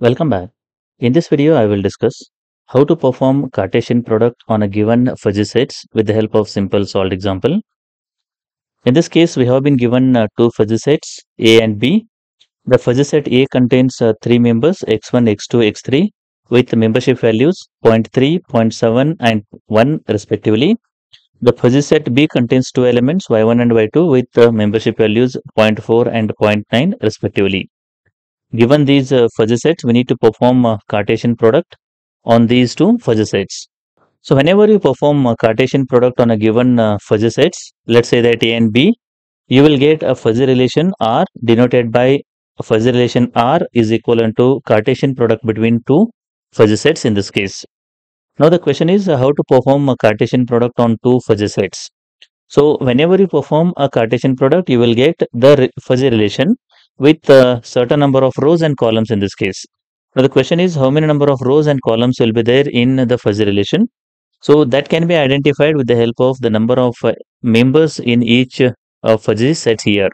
Welcome back. In this video, I will discuss how to perform Cartesian product on a given fuzzy sets with the help of simple solved example. In this case, we have been given uh, two fuzzy sets A and B. The fuzzy set A contains uh, three members x1, x2, x3 with membership values 0.3, 0.7 and 1 respectively. The fuzzy set B contains two elements y1 and y2 with uh, membership values 0.4 and 0.9 respectively. Given these uh, fuzzy sets, we need to perform a Cartesian product on these two fuzzy sets. So whenever you perform a Cartesian product on a given uh, fuzzy sets, let's say that A and B, you will get a fuzzy relation R denoted by a fuzzy relation R is equivalent to Cartesian product between two fuzzy sets in this case. Now the question is uh, how to perform a Cartesian product on two fuzzy sets. So whenever you perform a Cartesian product, you will get the fuzzy relation with a certain number of rows and columns in this case. Now the question is how many number of rows and columns will be there in the fuzzy relation. So that can be identified with the help of the number of uh, members in each uh, fuzzy set here.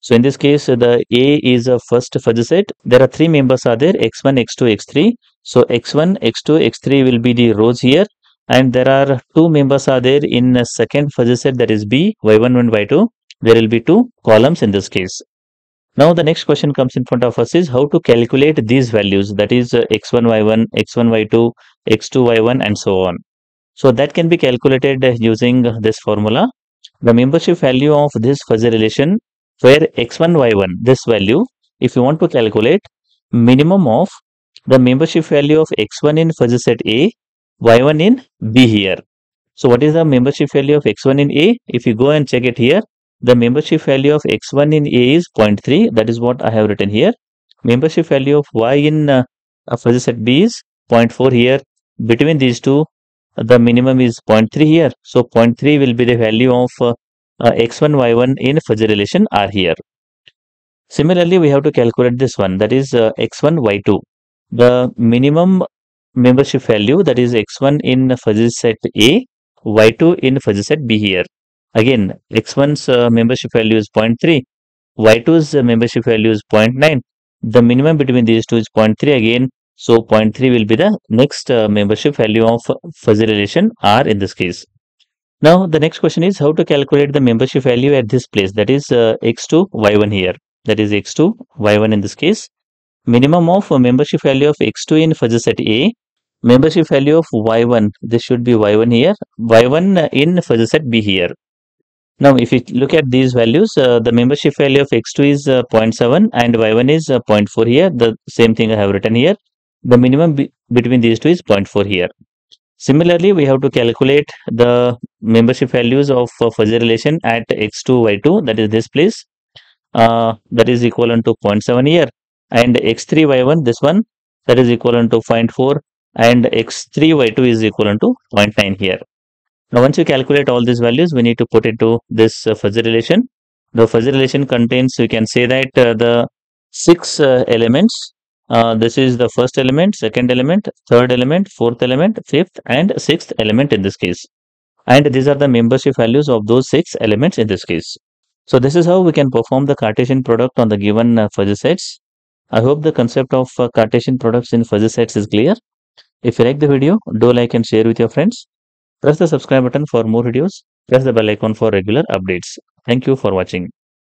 So in this case, the A is a first fuzzy set. There are three members are there x1, x2, x3. So x1, x2, x3 will be the rows here. And there are two members are there in second fuzzy set that is B, y1 and y2. There will be two columns in this case. Now the next question comes in front of us is how to calculate these values that is uh, x1, y1, x1, y2, x2, y1 and so on. So that can be calculated using this formula. The membership value of this fuzzy relation where x1, y1 this value if you want to calculate minimum of the membership value of x1 in fuzzy set A, y1 in B here. So what is the membership value of x1 in A? If you go and check it here, the membership value of x1 in A is 0.3. That is what I have written here. Membership value of y in uh, fuzzy set B is 0.4 here. Between these two, the minimum is 0.3 here. So 0.3 will be the value of uh, uh, x1, y1 in fuzzy relation R here. Similarly, we have to calculate this one that is uh, x1, y2. The minimum membership value that is x1 in fuzzy set A, y2 in fuzzy set B here. Again, X1's uh, membership value is 0.3, Y2's uh, membership value is 0.9. The minimum between these two is 0.3 again. So 0.3 will be the next uh, membership value of fuzzy relation R in this case. Now the next question is how to calculate the membership value at this place that is uh, x2 y1 here that is x2 y1 in this case. Minimum of membership value of x2 in fuzzy set A membership value of y1 this should be y1 here y1 in fuzzy set B here now, if you look at these values, uh, the membership value of x2 is uh, 0.7 and y1 is uh, 0.4 here. The same thing I have written here. The minimum be between these two is 0.4 here. Similarly, we have to calculate the membership values of uh, fuzzy relation at x2, y2, that is this place, uh, that is equivalent to 0.7 here, and x3, y1, this one, that is equivalent to 0.4, and x3, y2 is equivalent to 0.9 here. Now, once you calculate all these values, we need to put it to this uh, fuzzy relation. The fuzzy relation contains, we can say that uh, the six uh, elements. Uh, this is the first element, second element, third element, fourth element, fifth and sixth element in this case. And these are the membership values of those six elements in this case. So this is how we can perform the Cartesian product on the given uh, fuzzy sets. I hope the concept of uh, Cartesian products in fuzzy sets is clear. If you like the video, do like and share with your friends. Press the subscribe button for more videos. Press the bell icon for regular updates. Thank you for watching.